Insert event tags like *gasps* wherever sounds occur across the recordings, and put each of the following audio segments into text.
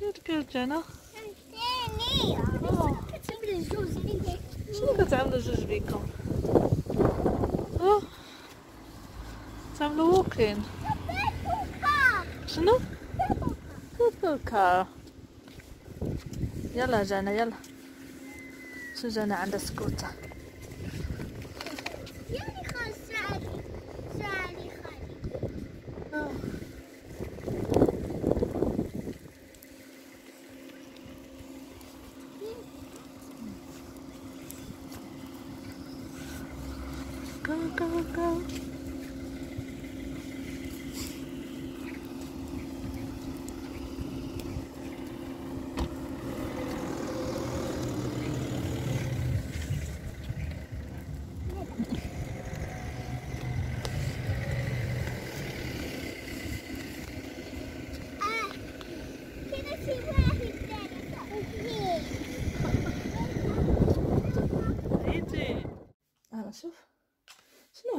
Good girl جانا شنو كتعملوا جوج بيكم ها تعملوا ووكين شنو كوكا يلا جانا يلا شو جانا عندها سكوتة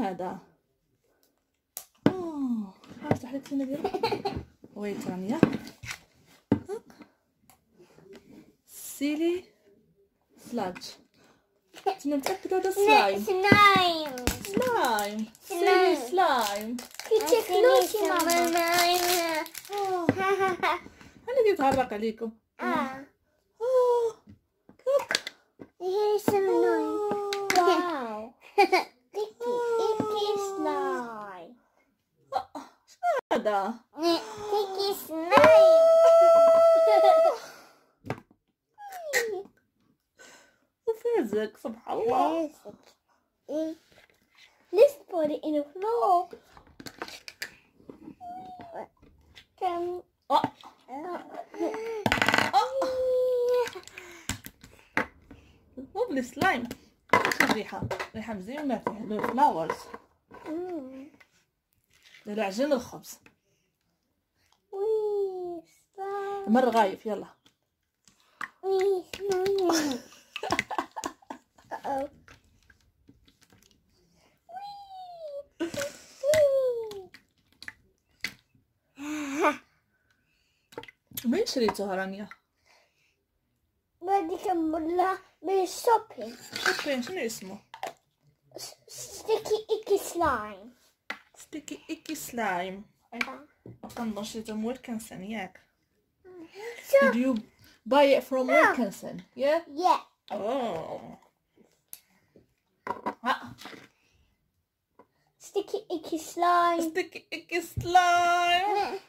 هذا؟ اوه افتح لك هنا ديالك ويت رانيا. سيلي سلاج. كنت متأكدة هذا سلايم؟ سنايم سلايم. سيلي سلايم. كتاكلوش يا ماما. آه، *laughs* أنا اللي يتهرق عليكم. آه. آه، كوك هي سنايم آه. *laughs* واو إيكي إيكي سلايم هذا إيكي سلايم وفازك سبحان الله Let's put it in the floor. Come. آه. مو بالسلايم شو الريحة ريحة مزيونة فيه ال flowers له عجين الخبز. مر غايف يلا We ma di che mulla me shopping. Shopping, x'inhi jismu? Sticky Icky Slime. Sticky Icky Slime. Ma kandonx li tam Wilkinson, jek. Did you buy it from no. Wilkinson? Yeah? Yeah. Oh. Ah. Sticky Icky Slime. Sticky Icky Slime.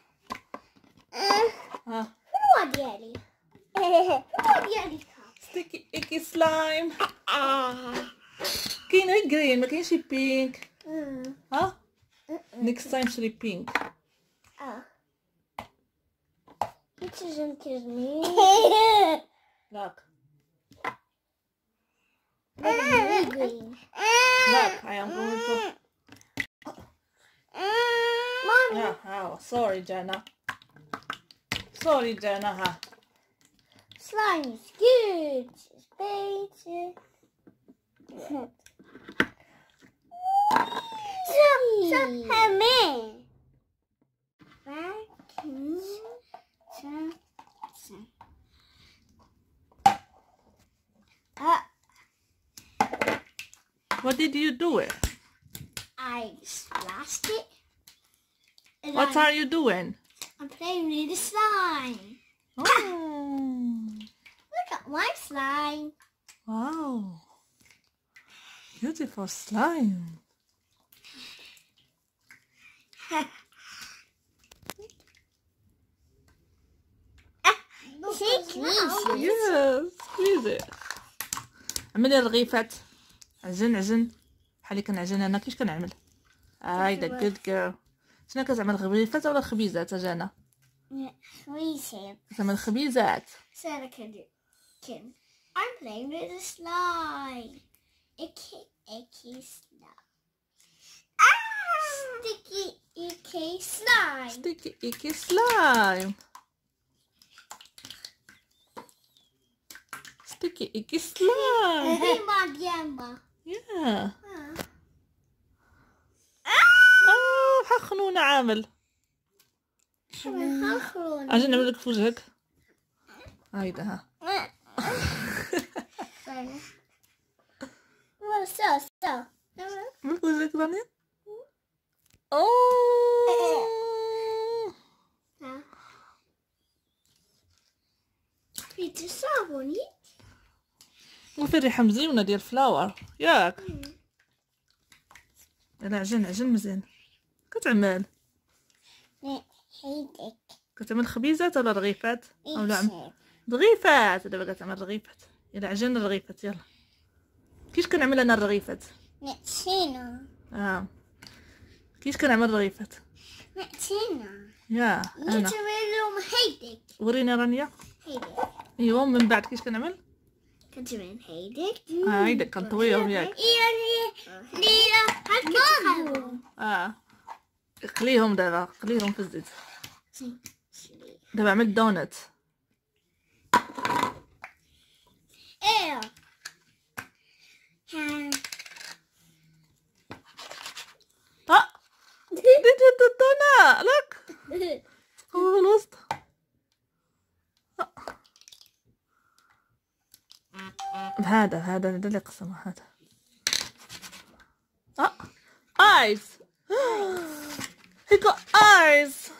Ah. Finu għadjeli? Sticky, icky slime. Can you green? Can she pink? Mm. Huh? Mm -mm. Next time she pink. Ah. It doesn't kiss me. Look. Green. Look, I am going to. Mommy. Oh, sorry, Jenna. Sorry, Jenna. Slime is good. It's better. So, so, me. Uh, what did you do it I splashed it. What I'm, are you doing I'm playing with the slime. oh At my slime. wow. Beautiful slime. *laughs* Yes squeeze it. عملي الرغيفات عجن عجن. بحال كنعجن أنا كيفاش كنعمل؟ هايدا good girl. شنو كتعمل الرغيفات ولا الخبيزات اجانا Squeeze كتعمل الخبيزات. Sarah Kim. I'm playing with the slime. Icky, icky slime. Ah! Sticky, icky slime. sticky icky slime sticky icky slime Bimba, bimba. yeah Ah! آه بحال خنونة عامل. أجي نعمل لك في وجهك هايدا ها تصابني وفي الريحة مزيونة ديال فلاور ياك أنا عجن عجن مزيان كتعمل حيدك كتعمل خبيزات ولا رغيفات أو لا عم- رغيفات دابا كتعمل رغيفات. يلا عجن الرغيفات يلا. كيش كنعمل أنا الرغيفات؟ نتسينا آه. كيش كنعمل الرغيفات نتسينا يا أنا. نتعملهم حيدك وريني رانيا. حيدك ايوا من بعد كيش كنعمل كتعمل حيدك آه هيدا كنطويهم ياك إيه ليلة. هكا آه. قليهم دابا قليهم في الزيت. دابا عمل دونات هو في الوسط هذا هذا هذا اللي قسمه هذا. آه ايز *gasps* he got eyes.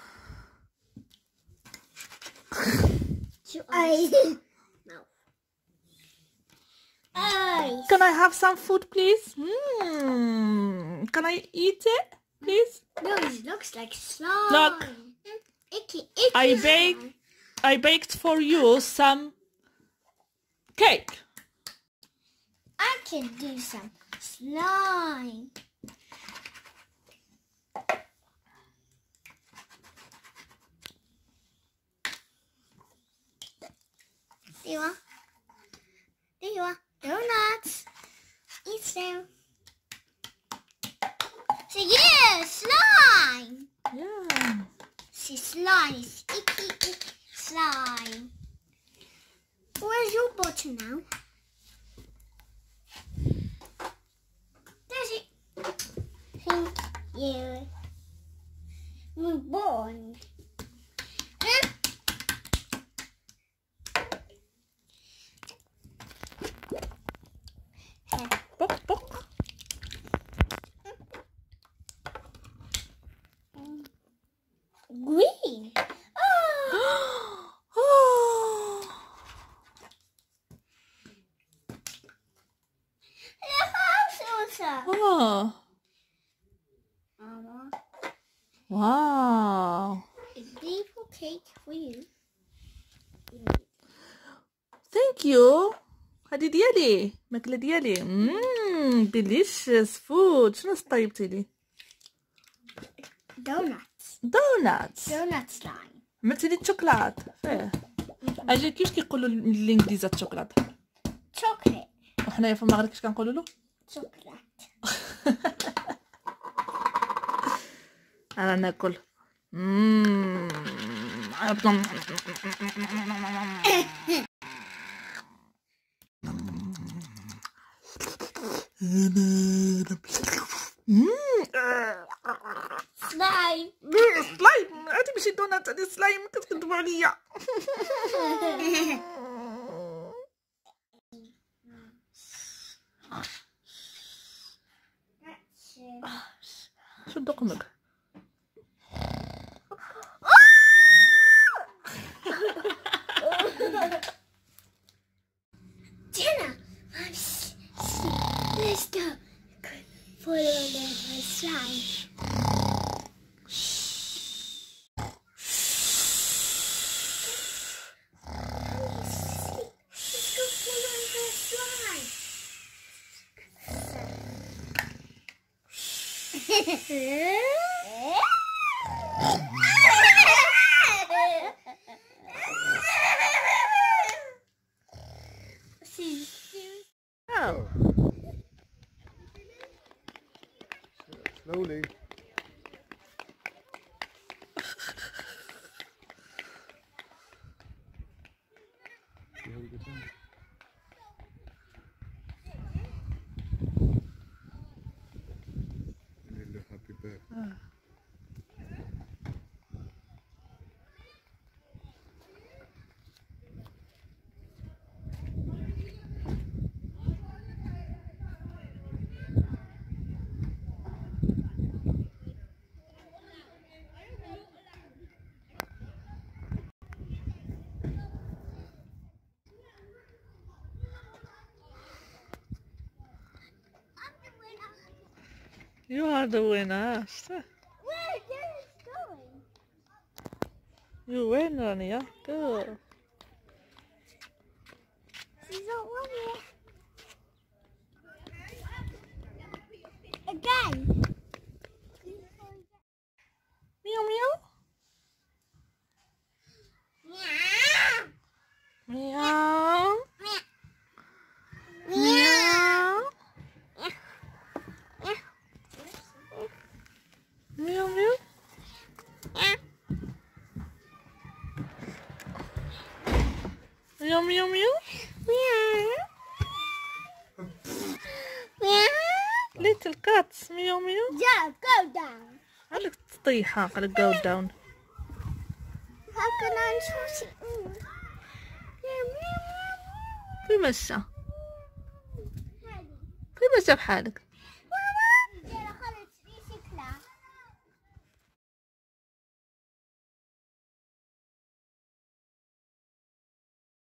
I no. I. Can I have some food, please? Mm. Can I eat it, please? No, it looks like slime. Look, icky, icky I baked, I baked for you some cake. I can do some slime. Do you are. Do you are. donuts? Eat them. So yeah, slime. yeah See, slime is icky, icky slime. Where's your bottle now? There's it. Thank you. Move on. Wow. A beautiful cake for you. thank you هادي ديالي ماكله ديالي مم delicious food شنو طيبتي لي Donuts. donuts Donut slime. عملتي لي الشوكولات فيه أجي كيفاش كيقولوا الانجليزات الشوكولات Chocolate. وحنايا في المغرب كيفاش كنقولوا له Chocolate. أنا ناكل. سلايم هاتي ماشي دونات هادي سلايم كتكذبوا عليا. *laughs* Slowly. See how we get? You are the winner. Where? Going? You win, Rania. Good. She's not winning. Again. Meow meow. Meow. Meow. Meow meow meow. Meow. Little cats. Meow meow. Yeah, go down. عليك تطيحها خليك go down. How can I choose it? في meow. في مشى بحالك